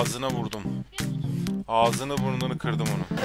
Ağzına vurdum. Ağzını burnunu kırdım onu.